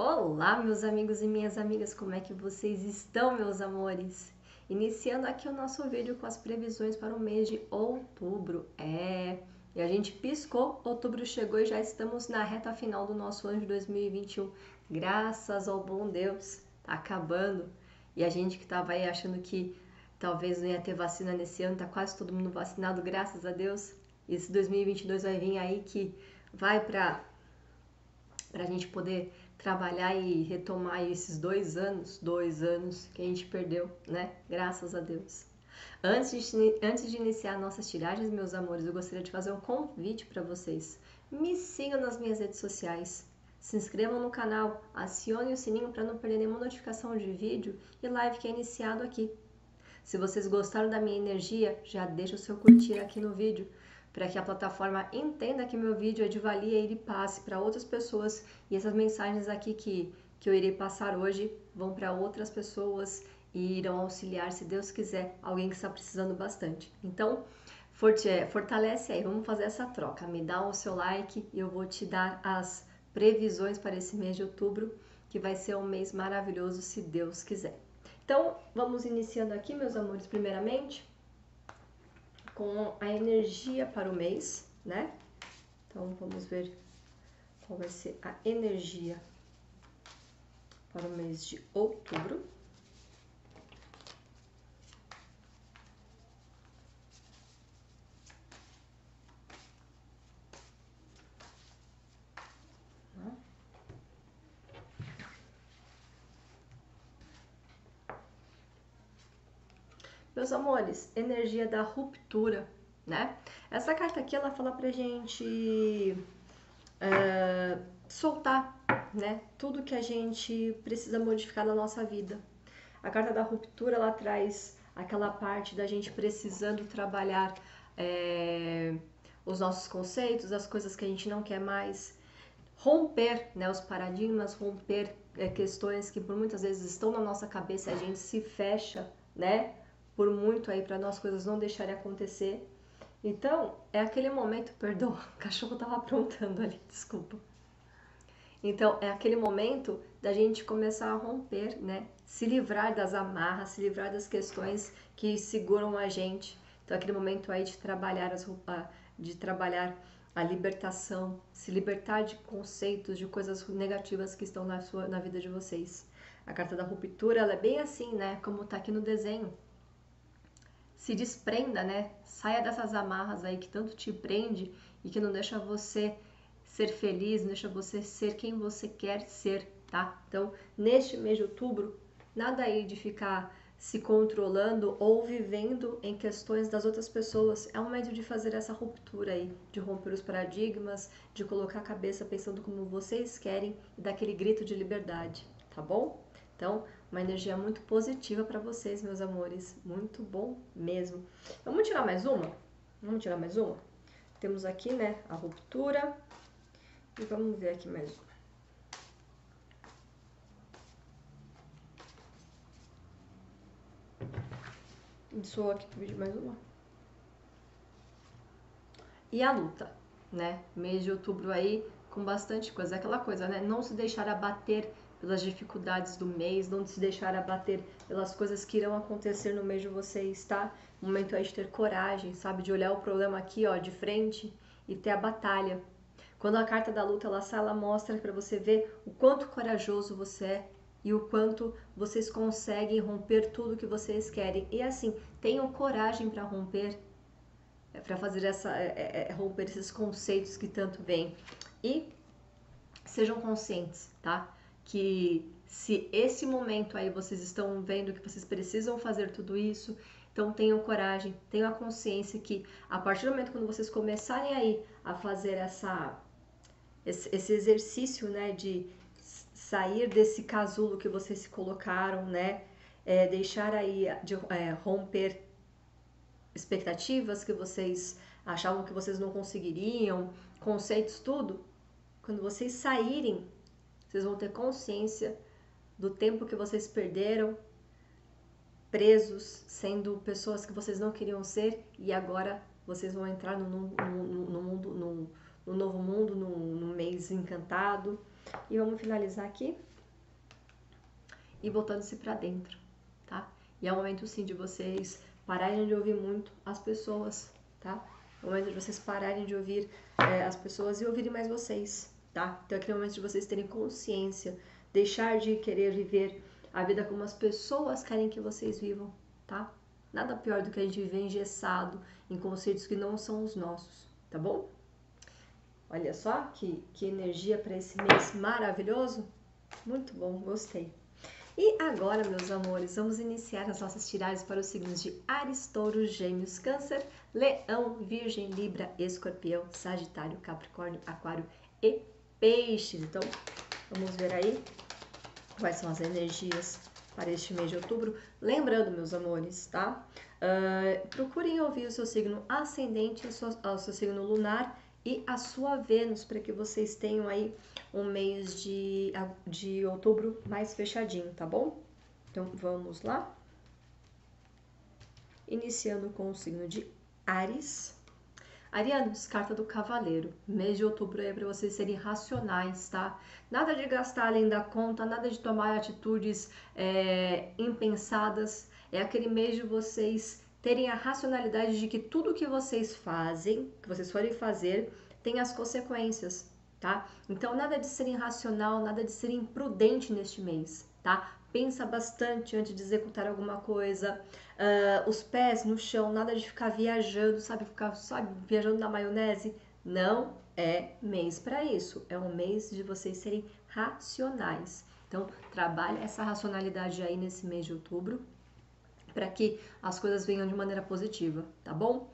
Olá, meus amigos e minhas amigas, como é que vocês estão, meus amores? Iniciando aqui o nosso vídeo com as previsões para o mês de outubro. É, e a gente piscou, outubro chegou e já estamos na reta final do nosso ano de 2021. Graças ao bom Deus, tá acabando. E a gente que tava aí achando que talvez não ia ter vacina nesse ano, tá quase todo mundo vacinado, graças a Deus. Esse 2022 vai vir aí que vai para a gente poder trabalhar e retomar esses dois anos, dois anos que a gente perdeu, né? Graças a Deus. Antes de, antes de iniciar nossas tiragens, meus amores, eu gostaria de fazer um convite para vocês. Me sigam nas minhas redes sociais. Se inscrevam no canal, acione o sininho para não perder nenhuma notificação de vídeo e live que é iniciado aqui. Se vocês gostaram da minha energia, já deixa o seu curtir aqui no vídeo para que a plataforma entenda que meu vídeo é de valia e ele passe para outras pessoas e essas mensagens aqui que, que eu irei passar hoje vão para outras pessoas e irão auxiliar, se Deus quiser, alguém que está precisando bastante. Então, fortalece aí, vamos fazer essa troca. Me dá o seu like e eu vou te dar as previsões para esse mês de outubro, que vai ser um mês maravilhoso, se Deus quiser. Então, vamos iniciando aqui, meus amores, primeiramente com a energia para o mês, né? Então vamos ver qual vai ser a energia para o mês de outubro. Meus amores, energia da ruptura, né? Essa carta aqui, ela fala pra gente é, soltar, né? Tudo que a gente precisa modificar na nossa vida. A carta da ruptura, ela traz aquela parte da gente precisando trabalhar é, os nossos conceitos, as coisas que a gente não quer mais, romper né, os paradigmas, romper é, questões que por muitas vezes estão na nossa cabeça, a gente se fecha, né? Por muito aí para nós coisas não deixarem acontecer. Então, é aquele momento, perdão, o cachorro tava aprontando ali, desculpa. Então, é aquele momento da gente começar a romper, né? Se livrar das amarras, se livrar das questões que seguram a gente. Então, é aquele momento aí de trabalhar as de trabalhar a libertação, se libertar de conceitos, de coisas negativas que estão na sua na vida de vocês. A carta da ruptura, ela é bem assim, né? Como tá aqui no desenho se desprenda, né? Saia dessas amarras aí que tanto te prende e que não deixa você ser feliz, não deixa você ser quem você quer ser, tá? Então, neste mês de outubro, nada aí de ficar se controlando ou vivendo em questões das outras pessoas. É um momento de fazer essa ruptura aí, de romper os paradigmas, de colocar a cabeça pensando como vocês querem e dar aquele grito de liberdade, tá bom? Então, uma energia muito positiva para vocês, meus amores. Muito bom mesmo. Vamos tirar mais uma? Vamos tirar mais uma? Temos aqui, né, a ruptura. E vamos ver aqui mais uma. Sou aqui pro vídeo mais uma. E a luta, né? Mês de outubro aí com bastante coisa. Aquela coisa, né? Não se deixar abater pelas dificuldades do mês, não se deixar abater pelas coisas que irão acontecer no mês de vocês, tá? Momento aí de ter coragem, sabe? De olhar o problema aqui, ó, de frente e ter a batalha. Quando a carta da luta ela sai, ela mostra para você ver o quanto corajoso você é e o quanto vocês conseguem romper tudo que vocês querem. E assim, tenham coragem para romper, é, para fazer essa, é, é, é, romper esses conceitos que tanto vêm. E sejam conscientes, tá? Que se esse momento aí vocês estão vendo que vocês precisam fazer tudo isso, então tenham coragem, tenham a consciência que a partir do momento quando vocês começarem aí a fazer essa esse, exercício, né, de sair desse casulo que vocês se colocaram, né, é, deixar aí de é, romper expectativas que vocês achavam que vocês não conseguiriam, conceitos, tudo, quando vocês saírem vocês vão ter consciência do tempo que vocês perderam presos, sendo pessoas que vocês não queriam ser e agora vocês vão entrar no, no, no, mundo, no, no novo mundo, no, no mês encantado. E vamos finalizar aqui e voltando-se para dentro, tá? E é o momento sim de vocês pararem de ouvir muito as pessoas, tá? É o momento de vocês pararem de ouvir é, as pessoas e ouvirem mais vocês, tá? Então é aquele momento de vocês terem consciência, deixar de querer viver a vida como as pessoas querem que vocês vivam, tá? Nada pior do que a gente viver engessado em conceitos que não são os nossos, tá bom? Olha só que, que energia para esse mês maravilhoso. Muito bom, gostei. E agora, meus amores, vamos iniciar as nossas tiragens para os signos de Ares, Touro, Gêmeos, Câncer, Leão, Virgem, Libra, Escorpião, Sagitário, Capricórnio, Aquário e Peixes. Então, vamos ver aí quais são as energias para este mês de outubro. Lembrando, meus amores, tá? Uh, procurem ouvir o seu signo ascendente, o seu, o seu signo lunar e a sua Vênus, para que vocês tenham aí um mês de, de outubro mais fechadinho, tá bom? Então vamos lá. Iniciando com o signo de Ares. Arianos, carta do cavaleiro. Mês de outubro é para vocês serem racionais, tá? Nada de gastar além da conta, nada de tomar atitudes é, impensadas. É aquele mês de vocês terem a racionalidade de que tudo que vocês fazem, que vocês forem fazer, tem as consequências, tá? Então, nada de ser irracional, nada de ser imprudente neste mês, tá? Pensa bastante antes de executar alguma coisa. Uh, os pés no chão, nada de ficar viajando, sabe? Ficar, sabe, viajando na maionese. Não é mês para isso. É um mês de vocês serem racionais. Então, trabalhe essa racionalidade aí nesse mês de outubro para que as coisas venham de maneira positiva, tá bom?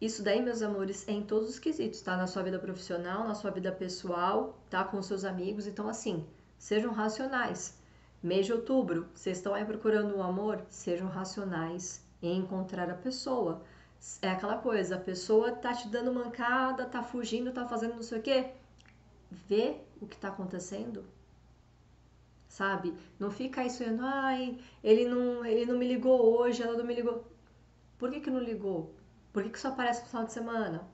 Isso daí, meus amores, é em todos os quesitos, tá? Na sua vida profissional, na sua vida pessoal, tá? Com seus amigos. Então, assim, sejam racionais. Mês de outubro, vocês estão aí procurando o amor? Sejam racionais em encontrar a pessoa. É aquela coisa, a pessoa tá te dando mancada, tá fugindo, tá fazendo não sei o quê. Vê o que tá acontecendo. Sabe? Não fica aí sonhando, ai, ele não, ele não me ligou hoje, ela não me ligou. Por que que não ligou? Por que, que só aparece no final de semana?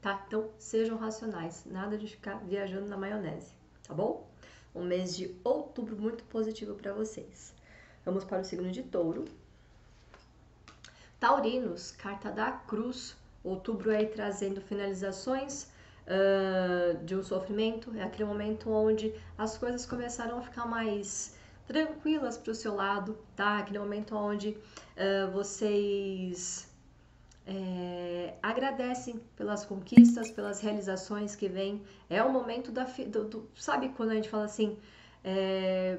Tá? Então, sejam racionais. Nada de ficar viajando na maionese, tá bom? Um mês de outubro muito positivo para vocês. Vamos para o signo de touro. Taurinos, carta da cruz. Outubro aí trazendo finalizações uh, de um sofrimento. É aquele momento onde as coisas começaram a ficar mais tranquilas para o seu lado, tá? Aquele momento onde uh, vocês é, agradecem pelas conquistas, pelas realizações que vêm. É o momento da. Do, do, sabe quando a gente fala assim? É,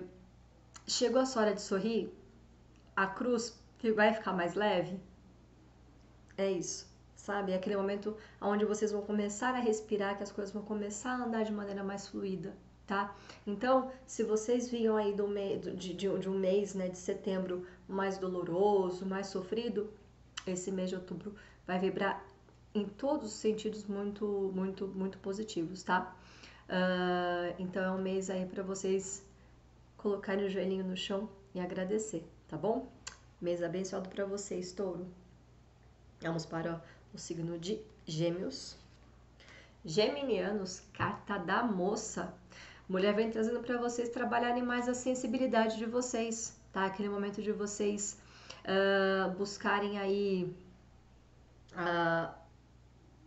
chegou a sua hora de sorrir? A cruz vai ficar mais leve? É isso, sabe? É aquele momento onde vocês vão começar a respirar, que as coisas vão começar a andar de maneira mais fluida, tá? Então, se vocês vinham aí do me, de, de, de um mês, né, de setembro mais doloroso, mais sofrido, esse mês de outubro vai vibrar em todos os sentidos muito, muito, muito positivos, tá? Uh, então é um mês aí para vocês colocarem o joelhinho no chão e agradecer, tá bom? Mês abençoado para vocês, touro. Vamos para o signo de Gêmeos. Geminianos, carta da moça. Mulher vem trazendo para vocês trabalharem mais a sensibilidade de vocês, tá? Aquele momento de vocês uh, buscarem aí uh,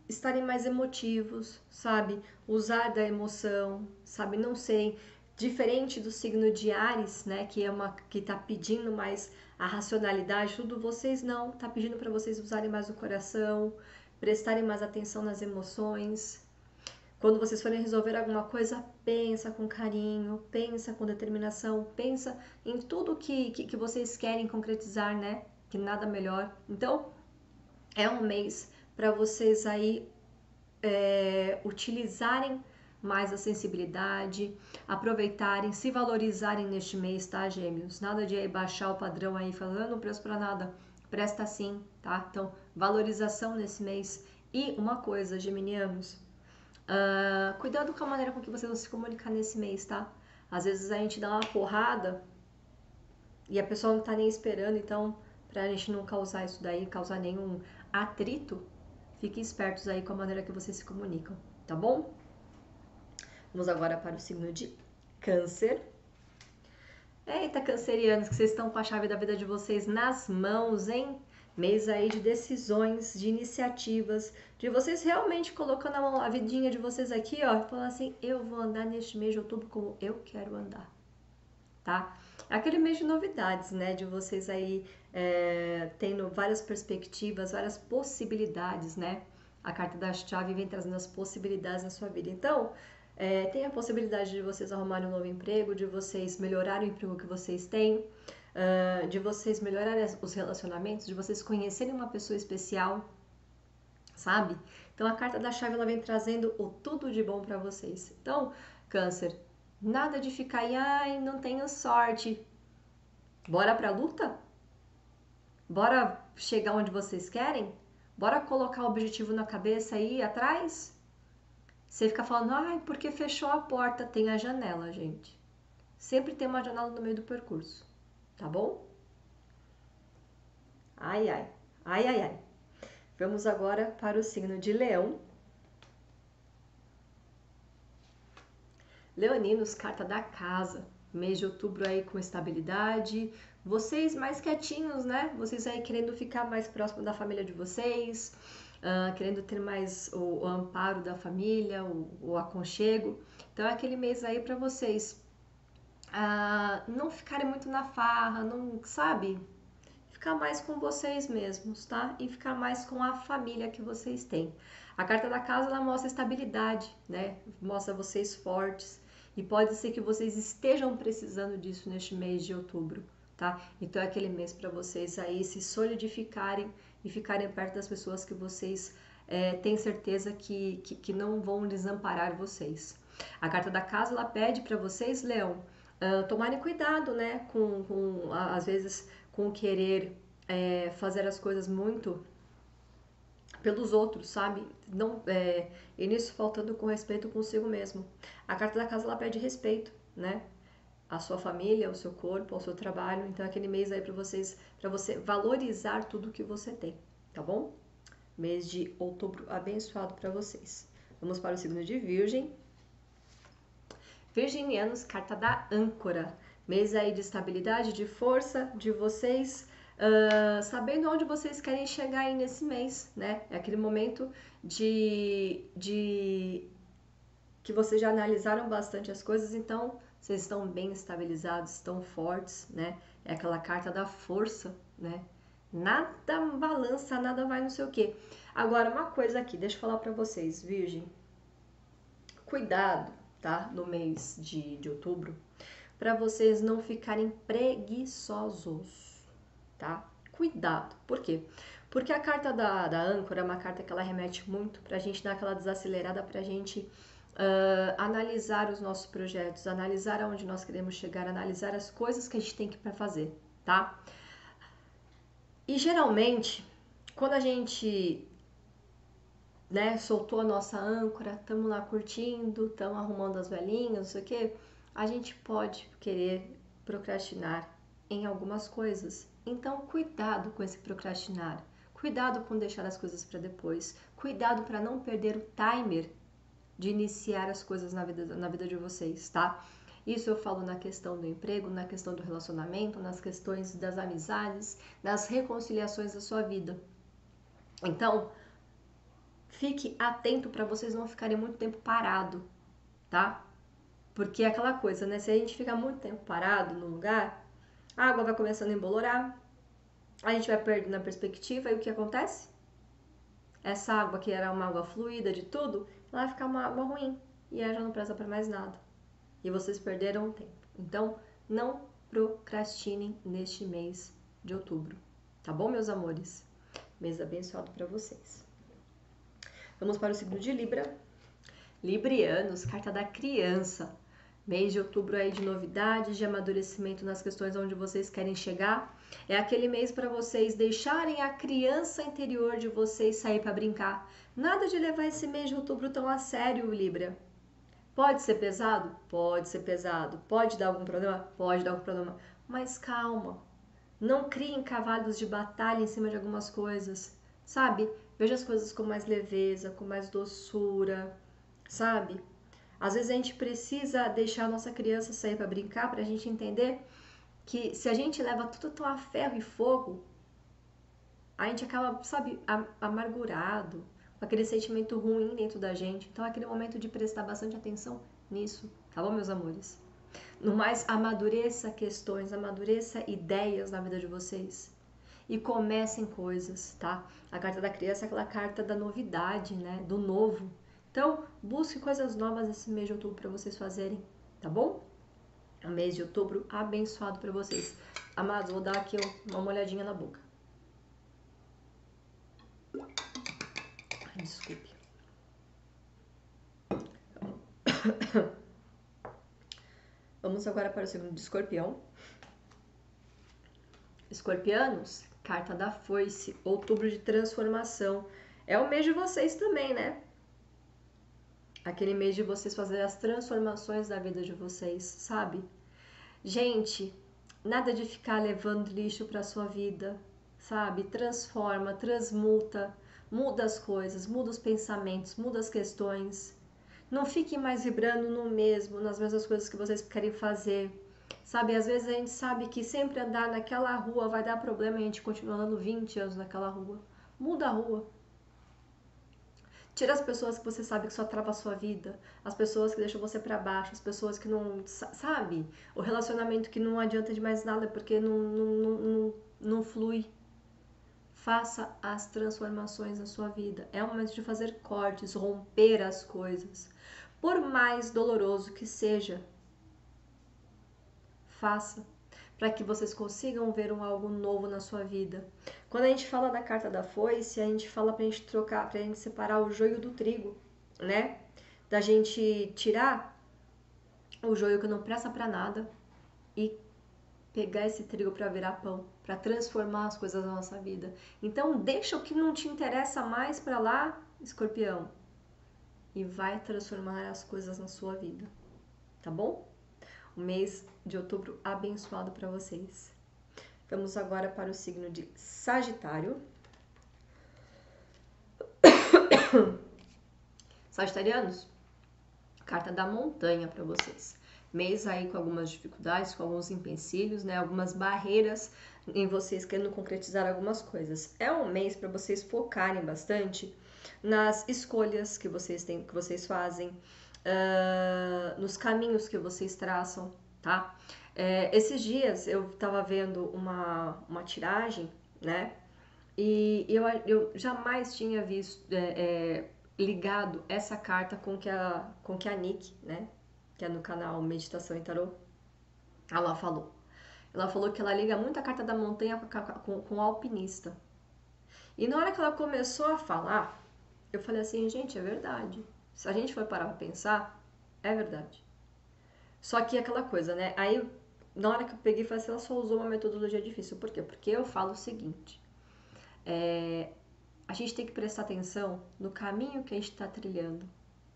estarem mais emotivos, sabe? Usar da emoção, sabe? Não serem diferente do signo de Ares, né? Que é uma que tá pedindo mais a racionalidade, tudo vocês não, tá pedindo para vocês usarem mais o coração, prestarem mais atenção nas emoções, quando vocês forem resolver alguma coisa, pensa com carinho, pensa com determinação, pensa em tudo que, que, que vocês querem concretizar, né? Que nada melhor. Então, é um mês para vocês aí é, utilizarem mais a sensibilidade, aproveitarem, se valorizarem neste mês, tá, gêmeos? Nada de aí baixar o padrão aí falando, não preço para nada. Presta sim, tá? Então, valorização nesse mês. E uma coisa, geminianos, Uh, cuidado com a maneira com que vocês vão se comunicar nesse mês, tá? Às vezes a gente dá uma porrada e a pessoa não tá nem esperando, então pra gente não causar isso daí, causar nenhum atrito, fiquem espertos aí com a maneira que vocês se comunicam, tá bom? Vamos agora para o signo de Câncer. Eita, cancerianos, que vocês estão com a chave da vida de vocês nas mãos, hein? Mês aí de decisões, de iniciativas, de vocês realmente colocando a, mão, a vidinha de vocês aqui, ó, falando assim, eu vou andar neste mês de outubro como eu quero andar, tá? Aquele mês de novidades, né? De vocês aí é, tendo várias perspectivas, várias possibilidades, né? A carta da chave vem trazendo as possibilidades na sua vida. Então, é, tem a possibilidade de vocês arrumarem um novo emprego, de vocês melhorarem o emprego que vocês têm, de vocês melhorarem os relacionamentos, de vocês conhecerem uma pessoa especial, sabe? Então a carta da chave ela vem trazendo o tudo de bom para vocês. Então, câncer, nada de ficar aí, ai, não tenho sorte. Bora pra luta? Bora chegar onde vocês querem? Bora colocar o objetivo na cabeça aí atrás? Você fica falando, ai, porque fechou a porta, tem a janela, gente. Sempre tem uma janela no meio do percurso, tá bom? Ai, ai, ai, ai, ai. Vamos agora para o signo de Leão. Leoninos, carta da casa. Mês de outubro aí com estabilidade. Vocês mais quietinhos, né? Vocês aí querendo ficar mais próximo da família de vocês uh, querendo ter mais o, o, amparo da família, o, o aconchego. Então é aquele mês aí para vocês não ficarem muito na farra, não sabe? Ficar mais com vocês mesmos, tá? E ficar mais com a família que vocês têm. A carta da casa ela mostra estabilidade, né? Mostra vocês fortes. E pode ser que vocês estejam precisando disso neste mês de outubro, tá? Então é aquele mês para vocês aí se solidificarem e ficarem perto das pessoas que vocês é, têm certeza que, que, que, não vão desamparar vocês. A carta da casa ela pede para vocês, Leão, tomarem cuidado, né, com, com às vezes com querer é, fazer as coisas muito pelos outros, sabe? Não é, e nisso faltando com respeito consigo mesmo. A carta da casa ela pede respeito, né? A sua família, ao seu corpo, ao seu trabalho. Então aquele mês aí para vocês para você valorizar tudo que você tem, tá bom? Mês de outubro abençoado para vocês. Vamos para o signo de Virgem. Virginianos, carta da âncora. Mês aí de estabilidade, de força de vocês, uh, sabendo onde vocês querem chegar aí nesse mês, né? É aquele momento de, de que vocês já analisaram bastante as coisas, então vocês estão bem estabilizados, estão fortes, né? É aquela carta da força, né? Nada balança, nada vai não sei o quê. Agora, uma coisa aqui, deixa eu falar para vocês, Virgem. Cuidado, tá? No mês de, de outubro, para vocês não ficarem preguiçosos, tá? Cuidado. Por quê? Porque a carta da, da âncora é uma carta que ela remete muito pra gente dar aquela desacelerada, pra gente uh, analisar os nossos projetos, analisar aonde nós queremos chegar, analisar as coisas que a gente tem que fazer, tá? E geralmente, quando a gente né, soltou a nossa âncora, estamos lá curtindo, estamos arrumando as velhinhas, não sei o quê, a gente pode querer procrastinar em algumas coisas. Então, cuidado com esse procrastinar. Cuidado com deixar as coisas para depois. Cuidado para não perder o timer de iniciar as coisas na vida, na vida de vocês, tá? Isso eu falo na questão do emprego, na questão do relacionamento, nas questões das amizades, nas reconciliações da sua vida. Então, fique atento para vocês não ficarem muito tempo parado, tá? Porque é aquela coisa, né? Se a gente ficar muito tempo parado no lugar, a água vai começando a embolorar, a gente vai perdendo a perspectiva e o que acontece? Essa água que era uma água fluida de tudo, ela vai ficar uma água ruim e aí já não presta para mais nada. E vocês perderam tempo. Então, não procrastinem neste mês de outubro. Tá bom, meus amores? Mês abençoado para vocês. Vamos para o signo de Libra. Librianos, carta da criança. Mês de outubro aí de novidades, de amadurecimento nas questões onde vocês querem chegar. É aquele mês para vocês deixarem a criança interior de vocês sair para brincar. Nada de levar esse mês de outubro tão a sério, Libra. Pode ser pesado? Pode ser pesado. Pode dar algum problema? Pode dar algum problema. Mas calma. Não criem cavalos de batalha em cima de algumas coisas. Sabe? Veja as coisas com mais leveza, com mais doçura. sabe? Às vezes a gente precisa deixar a nossa criança sair para brincar para a gente entender que se a gente leva tudo tão a ferro e fogo, a gente acaba, sabe, amargurado, com aquele sentimento ruim dentro da gente. Então é aquele momento de prestar bastante atenção nisso, tá bom, meus amores? No mais, amadureça questões, amadureça ideias na vida de vocês. E comecem coisas, tá? A carta da criança é aquela carta da novidade, né? Do novo. Então, busque coisas novas esse mês de outubro para vocês fazerem, tá bom? É um mês de outubro abençoado para vocês. Amados, vou dar aqui uma molhadinha na boca. Desculpe. Vamos agora para o segundo de escorpião. Escorpianos, carta da foice, outubro de transformação. É o mês de vocês também, né? Aquele mês de vocês fazer as transformações da vida de vocês, sabe? Gente, nada de ficar levando lixo para sua vida, sabe? Transforma, transmuta, muda as coisas, muda os pensamentos, muda as questões. Não fique mais vibrando no mesmo, nas mesmas coisas que vocês querem fazer. Sabe, às vezes a gente sabe que sempre andar naquela rua vai dar problema e a gente continua andando 20 anos naquela rua. Muda a rua. Tira as pessoas que você sabe que só trava a sua vida, as pessoas que deixam você para baixo, as pessoas que não. Sabe? O relacionamento que não adianta de mais nada porque não, não, não, não, não flui. Faça as transformações na sua vida. É o momento de fazer cortes, romper as coisas por mais doloroso que seja. Faça para que vocês consigam ver um algo novo na sua vida. Quando a gente fala da carta da foice, a gente fala para a gente trocar, para a gente separar o joio do trigo, né? Da gente tirar o joio que não presta para nada e pegar esse trigo para virar pão, para transformar as coisas na nossa vida. Então, deixa o que não te interessa mais para lá, escorpião e vai transformar as coisas na sua vida, tá bom? O mês de outubro abençoado para vocês. Vamos agora para o signo de Sagitário. Sagitarianos, carta da montanha para vocês. Mês aí com algumas dificuldades, com alguns empecilhos, né? Algumas barreiras em vocês querendo concretizar algumas coisas. É um mês para vocês focarem bastante nas escolhas que vocês têm, que vocês fazem, nos caminhos que vocês traçam, tá? É, esses dias eu estava vendo uma, uma tiragem, né? E eu, eu jamais tinha visto, é, é, ligado essa carta com que a, com que a Nick, né? Que é no canal Meditação e Tarô, ela falou. Ela falou que ela liga muito a carta da montanha com, com, com o alpinista. E na hora que ela começou a falar, eu falei assim, gente, é verdade. Se a gente for parar pra pensar, é verdade. Só que aquela coisa, né? Aí, na hora que eu peguei, falei assim, ela só usou uma metodologia difícil. Por quê? Porque eu falo o seguinte. É, a gente tem que prestar atenção no caminho que a gente está trilhando,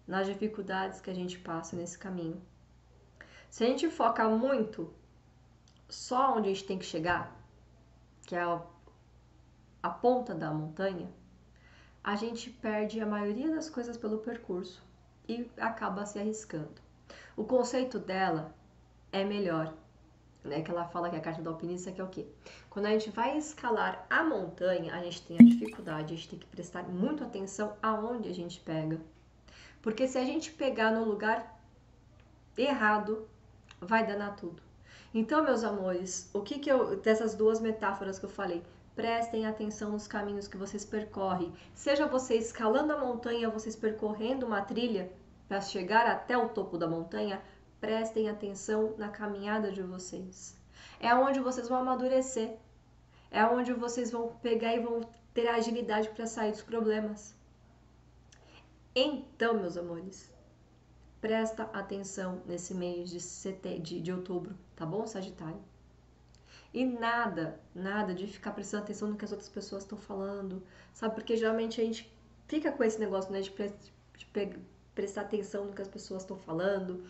nas dificuldades que a gente passa nesse caminho. Se a gente foca muito só onde a gente tem que chegar, que é a, a ponta da montanha, a gente perde a maioria das coisas pelo percurso e acaba se arriscando. O conceito dela é melhor, né? Que ela fala que a carta do alpinista que é o quê? Quando a gente vai escalar a montanha, a gente tem a dificuldade, a gente tem que prestar muito atenção aonde a gente pega. Porque se a gente pegar no lugar errado, vai danar tudo. Então, meus amores, o que que eu dessas duas metáforas que eu falei, Prestem atenção nos caminhos que vocês percorrem. Seja você escalando a montanha, vocês percorrendo uma trilha para chegar até o topo da montanha, prestem atenção na caminhada de vocês. É onde vocês vão amadurecer. É onde vocês vão pegar e vão ter agilidade para sair dos problemas. Então, meus amores, presta atenção nesse mês de, sete... de, de outubro, tá bom, Sagitário? E nada, nada de ficar prestando atenção no que as outras pessoas estão falando, sabe? Porque geralmente a gente fica com esse negócio, né, de, pre de prestar atenção no que as pessoas estão falando.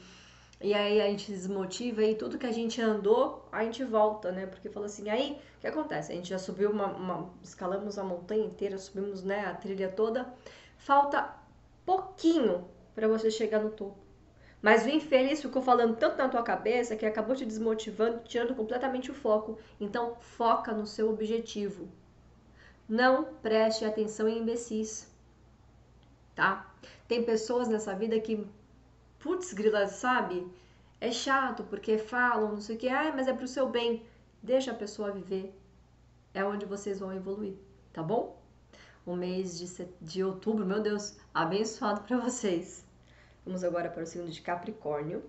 E aí a gente desmotiva e tudo que a gente andou, a gente volta, né? Porque fala assim, aí o que acontece? A gente já subiu uma, uma, escalamos a montanha inteira, subimos né, a trilha toda. Falta pouquinho para você chegar no topo. Mas o infeliz ficou falando tanto na tua cabeça que acabou te desmotivando, tirando completamente o foco. Então, foca no seu objetivo. Não preste atenção em imbecis. Tá? Tem pessoas nessa vida que, putz, grila, sabe? É chato porque falam, não sei o que, ah, mas é pro seu bem. Deixa a pessoa viver. É onde vocês vão evoluir, tá bom? O mês de, de outubro, meu Deus, abençoado para vocês. Vamos agora para o segundo de Capricórnio.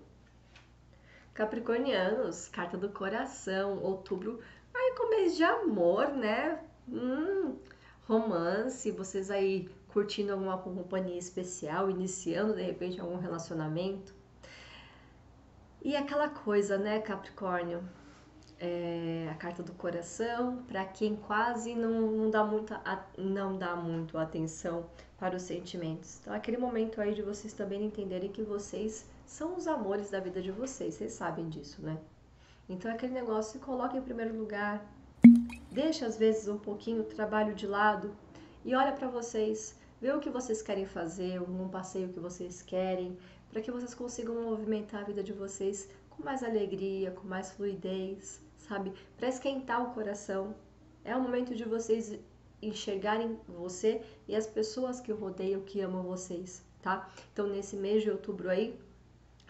Capricornianos, carta do coração, outubro, aí com mês de amor, né? Hum, romance, vocês aí curtindo alguma companhia especial, iniciando de repente algum relacionamento. E aquela coisa, né, Capricórnio? É, a carta do coração, para quem quase não, não, dá muita, não dá muito atenção para os sentimentos. Então, aquele momento aí de vocês também entenderem que vocês são os amores da vida de vocês, vocês sabem disso, né? Então, aquele negócio, se coloca em primeiro lugar, deixa às vezes um pouquinho o trabalho de lado e olha para vocês, vê o que vocês querem fazer, algum passeio que vocês querem, para que vocês consigam movimentar a vida de vocês com mais alegria, com mais fluidez, sabe? Para esquentar o coração. É o momento de vocês enxergarem você e as pessoas que rodeiam, que amam vocês, tá? Então, nesse mês de outubro aí,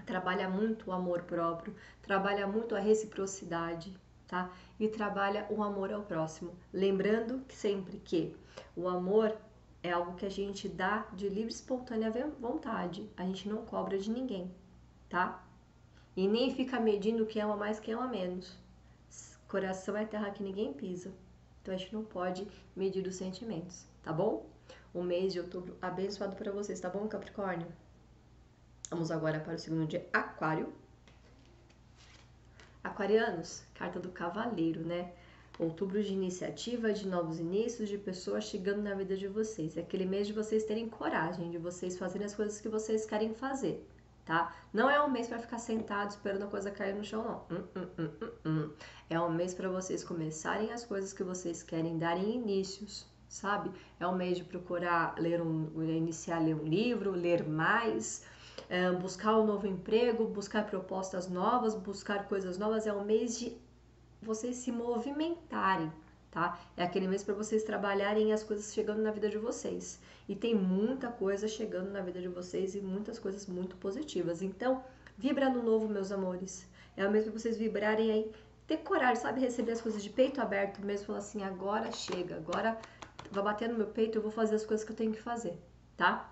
trabalha muito o amor próprio, trabalha muito a reciprocidade, tá? E trabalha o amor ao próximo. Lembrando sempre que o amor é algo que a gente dá de livre e espontânea vontade, a gente não cobra de ninguém, tá? E nem fica medindo quem ama mais, quem ama menos. Coração é terra que ninguém pisa. Então a gente não pode medir os sentimentos, tá bom? Um mês de outubro abençoado para vocês, tá bom, Capricórnio? Vamos agora para o segundo dia, Aquário. Aquarianos, carta do cavaleiro, né? Outubro de iniciativa, de novos inícios, de pessoas chegando na vida de vocês. É aquele mês de vocês terem coragem, de vocês fazerem as coisas que vocês querem fazer tá? Não é um mês para ficar sentado esperando a coisa cair no chão, não. Hum, hum, hum, hum, hum. é um mês para vocês começarem as coisas que vocês querem, darem inícios, sabe? É um mês de procurar ler um, iniciar a ler um livro, ler mais, é, buscar um novo emprego, buscar propostas novas, buscar coisas novas. É um mês de vocês se movimentarem, tá? É aquele mês para vocês trabalharem as coisas chegando na vida de vocês. E tem muita coisa chegando na vida de vocês e muitas coisas muito positivas. Então, vibra no novo, meus amores. É o mesmo para vocês vibrarem aí, ter coragem, sabe? Receber as coisas de peito aberto mesmo, falar assim: agora chega, agora vai bater no meu peito, eu vou fazer as coisas que eu tenho que fazer, tá?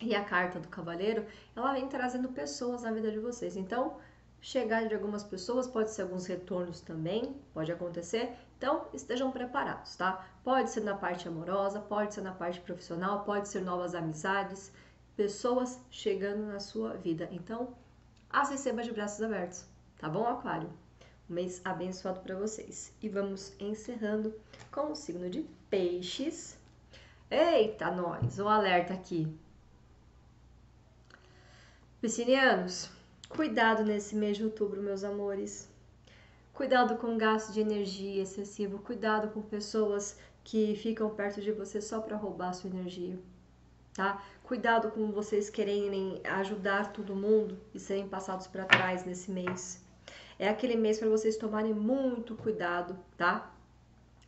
E a carta do cavaleiro, ela vem trazendo pessoas na vida de vocês. Então, chegar de algumas pessoas, pode ser alguns retornos também, pode acontecer. Então, estejam preparados, tá? Pode ser na parte amorosa, pode ser na parte profissional, pode ser novas amizades, pessoas chegando na sua vida. Então, as receba de braços abertos, tá bom, Aquário? Um mês abençoado para vocês. E vamos encerrando com o signo de Peixes. Eita, nós, o alerta aqui. Piscinianos, Cuidado nesse mês de outubro, meus amores. Cuidado com gasto de energia excessivo, cuidado com pessoas que ficam perto de você só para roubar sua energia, tá? Cuidado com vocês quererem ajudar todo mundo e serem passados para trás nesse mês. É aquele mês para vocês tomarem muito cuidado, tá?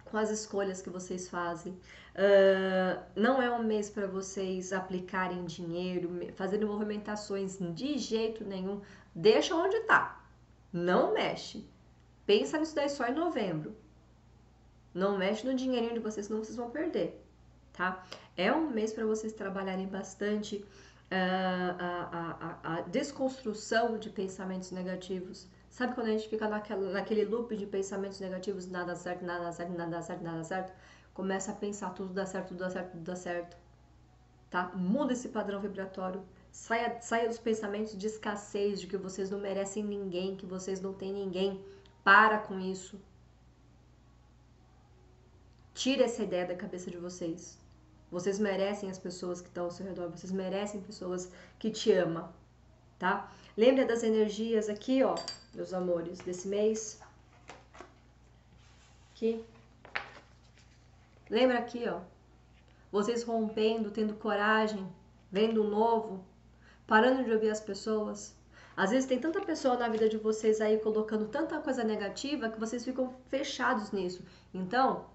com as escolhas que vocês fazem. Uh, não é um mês para vocês aplicarem dinheiro, fazerem movimentações de jeito nenhum. Deixa onde tá. Não mexe. Pensa nisso daí só em novembro. Não mexe no dinheirinho de vocês, senão vocês vão perder, tá? É um mês para vocês trabalharem bastante uh, a, a, a desconstrução de pensamentos negativos Sabe quando a gente fica naquela, naquele loop de pensamentos negativos, nada certo, nada certo, nada certo, nada certo? Começa a pensar tudo dá certo, tudo dá certo, tudo dá certo. Tá? Muda esse padrão vibratório. Saia, saia dos pensamentos de escassez, de que vocês não merecem ninguém, que vocês não têm ninguém. Para com isso. Tira essa ideia da cabeça de vocês. Vocês merecem as pessoas que estão ao seu redor, vocês merecem pessoas que te amam, tá? Lembra das energias aqui, ó, meus amores, desse mês? Aqui. Lembra aqui, ó. Vocês rompendo, tendo coragem, vendo o novo. Parando de ouvir as pessoas? Às vezes tem tanta pessoa na vida de vocês aí colocando tanta coisa negativa que vocês ficam fechados nisso. Então,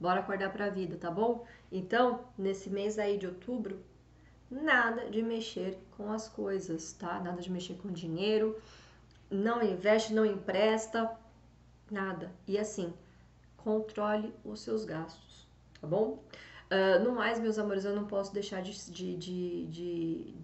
bora acordar para a vida, tá bom? Então, nesse mês aí de outubro, nada de mexer com as coisas, tá? Nada de mexer com dinheiro, não investe, não empresta, nada. E assim, controle os seus gastos, tá bom? Uh, no mais, meus amores, eu não posso deixar de, de, de, de,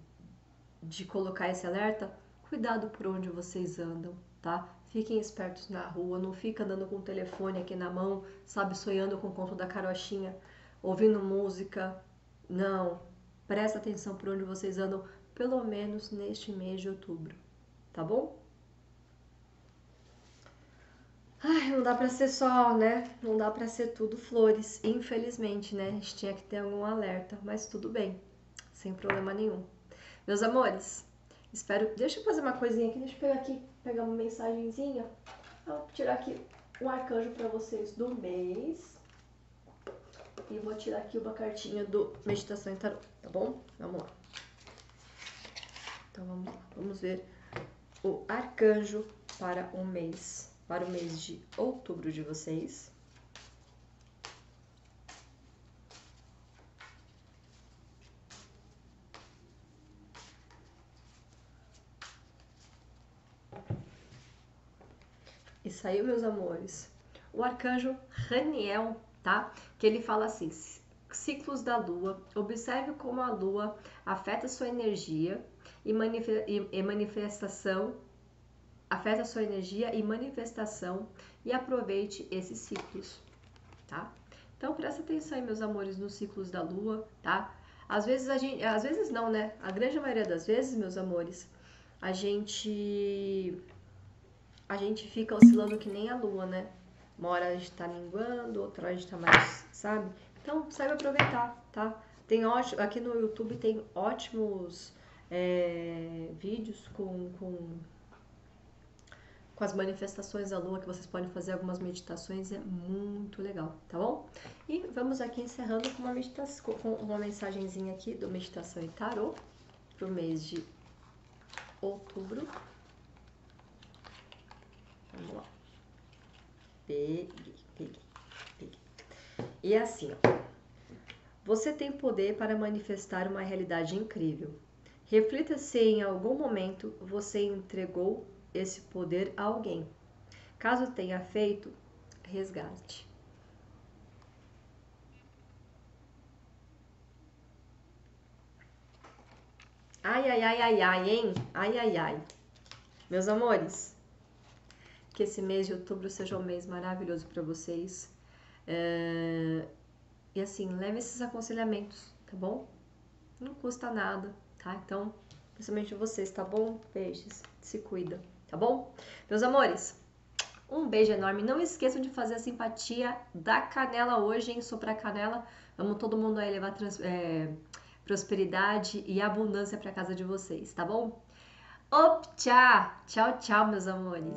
de colocar esse alerta. Cuidado por onde vocês andam, tá? Fiquem espertos na rua, não fica andando com o telefone aqui na mão, sabe, sonhando com o conto da carochinha, ouvindo música. Não, presta atenção por onde vocês andam, pelo menos neste mês de outubro, tá bom? Ai, não dá pra ser só, né? Não dá pra ser tudo flores. Infelizmente, né? A gente tinha que ter algum alerta, mas tudo bem. Sem problema nenhum. Meus amores, espero. Deixa eu fazer uma coisinha aqui. Deixa eu pegar aqui, pegar uma mensagenzinha. Vou tirar aqui um arcanjo para vocês do mês. E vou tirar aqui uma cartinha do Meditação em Tarot, tá bom? Vamos lá. Então vamos lá. Vamos ver o arcanjo para o mês para o mês de outubro de vocês. E saiu, meus amores, o arcanjo Raniel, tá? Que ele fala assim: ciclos da lua, observe como a lua afeta sua energia e, manifestação afeta sua energia e manifestação e aproveite esses ciclos, tá? Então presta atenção aí, meus amores, nos ciclos da lua, tá? Às vezes a gente, às vezes não, né? A grande maioria das vezes, meus amores, a gente a gente fica oscilando que nem a lua, né? Uma hora a gente tá minguando, outra a gente tá mais, sabe? Então, saiba aproveitar, tá? Tem ótimo, aqui no YouTube tem ótimos é, vídeos com, com com as manifestações da lua, que vocês podem fazer algumas meditações, é muito legal, tá bom? E vamos aqui encerrando com uma meditação, com uma mensagenzinha aqui do Meditação e Tarô pro mês de outubro. Lá. Peguei, peguei, peguei. E é assim, ó. Você tem poder para manifestar uma realidade incrível. Reflita se em algum momento você entregou esse poder a alguém. Caso tenha feito, resgate. Ai, ai, ai, ai, ai, hein? Ai, ai, ai. Meus amores, que esse mês de outubro seja um mês maravilhoso para vocês. É... E assim, leve esses aconselhamentos, tá bom? Não custa nada, tá? Então, principalmente vocês, tá bom? Beijos, se cuida tá bom? Meus amores, um beijo enorme. Não esqueçam de fazer a simpatia da canela hoje, hein? Soprar canela. Vamos todo mundo aí levar trans, é, prosperidade e abundância para casa de vocês, tá bom? Op, tchau! Tchau, tchau, meus amores!